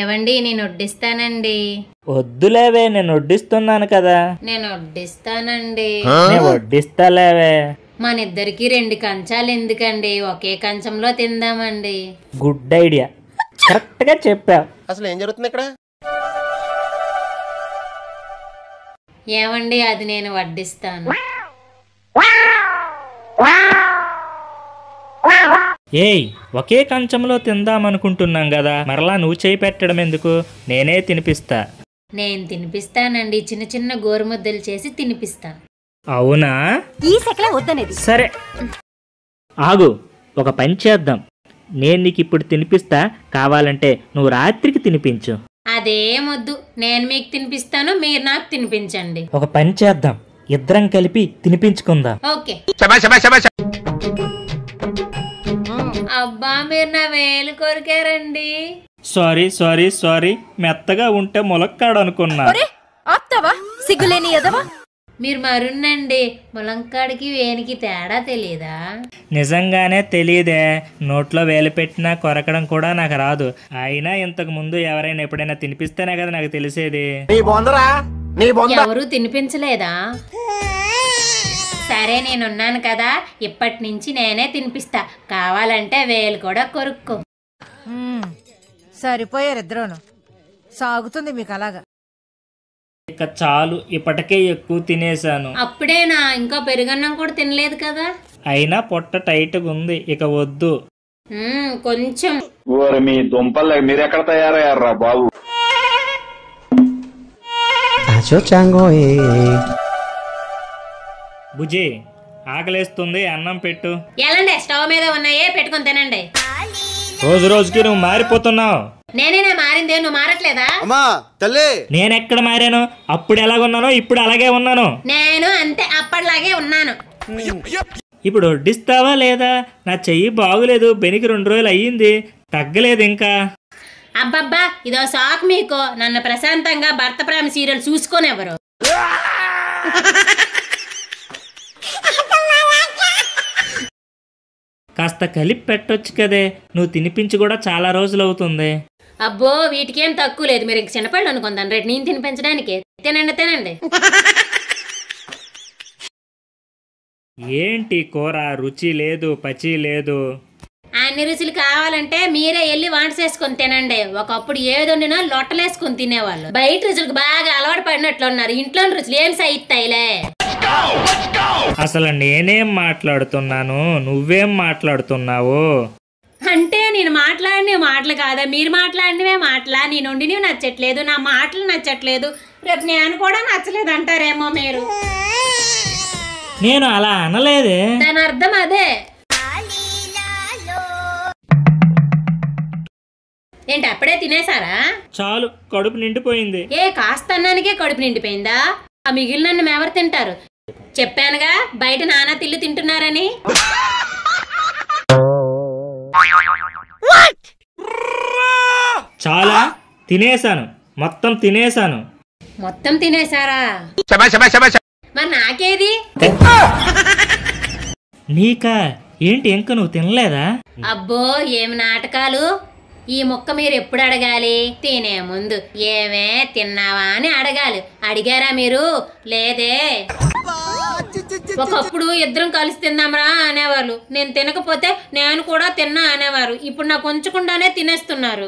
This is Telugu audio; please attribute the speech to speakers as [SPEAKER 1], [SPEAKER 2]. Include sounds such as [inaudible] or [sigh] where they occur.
[SPEAKER 1] ఏవండి నేను వడ్డిస్తానండి
[SPEAKER 2] వద్దులేవే నేను వడ్డిస్తున్నాను కదా.
[SPEAKER 1] నేను వడ్డిస్తానండి
[SPEAKER 2] నేను వడ్డిస్తాలేవే
[SPEAKER 1] మన ఇద్దరికి రెండు కంచాలు ఎందుకండి? ఒకే కంచంలో తిందామండి.
[SPEAKER 2] Good idea. కరెక్ట్గా చెప్పావు
[SPEAKER 3] అసలు ఏం జరుగుతుంది ఇక్కడ?
[SPEAKER 1] ఏమండి అది నేను వడ్డిస్తాను.
[SPEAKER 2] ఏయ్ ఒకే కంచంలో తిందామనుకుంటున్నాం కదా మరలా నువ్వు చేయి పెట్టడం ఎందుకు నేనే తినిపిస్తా.
[SPEAKER 1] నేను తినిపిస్తానండి. చిన్న చిన్న గోరుముద్దలు చేసి తినిపిస్తా.
[SPEAKER 2] అవునా?
[SPEAKER 4] ఈ సెకలే వద్దనేది.
[SPEAKER 2] సరే. ఆగు ఒక పని చేద్దాం. నేను నీకు ఇప్పుడు తినిపిస్తా. కావాలంటే నువ్వు రాత్రికి తినిపించు.
[SPEAKER 1] అదేమొద్దు నేను మీకు తినిపిస్తాను మీరు నాకు తినిపించండి.
[SPEAKER 2] ఒక పని చేద్దాం. ఇద్దరం కలిపి తినిపించుకుందాం.
[SPEAKER 1] ఓకే. అబ్బా మీరు నా వేలు కొరికారండి.
[SPEAKER 2] Sorry sorry sorry. మెత్తగా ఉంటే ములక్కాడు అనుకున్నా.
[SPEAKER 4] ఆప్తావా? సిగ్గులేని ఎదవా
[SPEAKER 1] మీరు మరున్నండి. ములంకాడికి వేనికి తేడా తెలియదా
[SPEAKER 2] నిజంగానే తెలియదే నోట్లో వేలు పెట్టినా కొరకడం కూడా నాకు రాదు. అయినా ఇంతకు ముందు ఎవరైనా ఎప్పుడైనా తినిపిస్తేనే కదా నాకు తెలిసేది.
[SPEAKER 1] ఎవరు తినిపించలేదా? సరే నేనున్నాను కదా. ఇప్పటి నుంచి నేనే తినిపిస్తా. కావాలంటే వేలు కూడా కొరుక్కో.
[SPEAKER 5] సరిపోయారు ఇద్దరును. సాగుతుంది మీకు అలాగా
[SPEAKER 2] ఇక చాలు ఇప్పటికే ఎక్కువ తినేశాను.
[SPEAKER 1] అప్పుడేనా ఇంకా పెరుగన్నం కూడా తినలేదు కదా.
[SPEAKER 2] అయినా పొట్ట టైట్గా ఉంది ఇక వద్దు.
[SPEAKER 1] మ్మ్, కొంచెం.
[SPEAKER 6] ఓరి మీ దుంపలు మీరెక్కడ తయారయ్యారా బాబు?
[SPEAKER 2] బుజి ఆకలేస్తుంది అన్నం పెట్టు.
[SPEAKER 1] ఎలాండి స్టవ్ మీద ఉన్నాయే పెట్టుకొని తినండి.
[SPEAKER 2] రోజు రోజుకి నువ్వు మారిపోతున్నావు.
[SPEAKER 1] నేనేనా మారిందే నువ్వు మారట్లేదా?
[SPEAKER 3] అమ్మా తల్లి!
[SPEAKER 2] నేనెక్కడ మారాను? అప్పుడు ఎలాగున్నానో ఇప్పుడు అలాగే ఉన్నాను.
[SPEAKER 1] నేను అంతే అప్పటిలాగే ఉన్నాను.
[SPEAKER 2] ఇప్పుడు వడ్డిస్తావా లేదా? నా చెయ్యి బాగులేదు బెనికి రెండు రోజులు అయ్యింది తగ్గలేదు ఇంకా.
[SPEAKER 1] అబ్బబ్బా ఇదో సాక్ మీకు. నన్ను ప్రశాంతంగా భర్త ప్రేమ సీరియల్ చూసుకోనెవరు. [laughs]
[SPEAKER 2] కాస్త కలిపి పెట్టొచ్చు కదే. నువ్వు తినిపించి కూడా చాలా రోజులు అవుతుంది
[SPEAKER 1] అబ్బో వీటికేం తక్కువ లేదు. మీరు ఇంక చిన్నపళ్ళు అనుకుందాను రేపు నేను తినిపించడానికి. తినండి తినండి.
[SPEAKER 2] ఏంటి కూర? రుచి లేదు పచి లేదు.
[SPEAKER 1] అన్ని రుచులు కావాలంటే మీరే వెళ్ళి వంట చేసుకొని తినండి. ఒకప్పుడు ఏదొండినా లొట్టలేసుకొని తినేవాళ్ళు. బయట రుచులకు బాగా అలవాటు పడినట్లున్నారు. ఇంట్లో రుచులు ఏం సైతాయిలే
[SPEAKER 2] అసలు నేనేం మాట్లాడుతున్నాను? నువ్వేం మాట్లాడుతున్నావు?
[SPEAKER 1] అంటే నేను మాట్లాడిన మాటలు కాదా? మీరు మాట్లాడినవే మాటలా? నేను వండినవి నచ్చట్లేదు నా మాటలు నచ్చట్లేదు. రేపు నేను కూడా నచ్చలేదు అంటారేమో మీరు.
[SPEAKER 2] నేను అలా అనలేదే.
[SPEAKER 1] దాని అర్థం అదే. ఏంటి అప్పుడే తినేసారా
[SPEAKER 2] చాలు కడుపు నిండిపోయింది.
[SPEAKER 1] ఏ కాస్త అన్నానికే కడుపు నిండిపోయిందా? ఆ మిగిలిన ఎవరు తింటారు? చెప్పానుగా బయట నానా తిల్లు తింటున్నారని.
[SPEAKER 2] చాలా తినేసాను మొత్తం తినేసాను
[SPEAKER 1] మొత్తం తినేసారా మరి నాకేది?
[SPEAKER 2] నీకా? ఏంటి ఇంక నువ్వు తినలేదా?
[SPEAKER 1] అబ్బో ఏమి నాటకాలు? ఈ ముక్క మీరు ఎప్పుడు అడగాలి? తినే ముందు. ఏమే తిన్నావా అని అడగాలి. అడిగారా మీరు? లేదే. ఒకప్పుడు ఇద్దరం కలిసి తిందాంరా అనేవాళ్ళు. నేను తినకపోతే నేను కూడా తిన్నా అనేవారు. ఇప్పుడు నాకు ఉంచకుండానే తినేస్తున్నారు.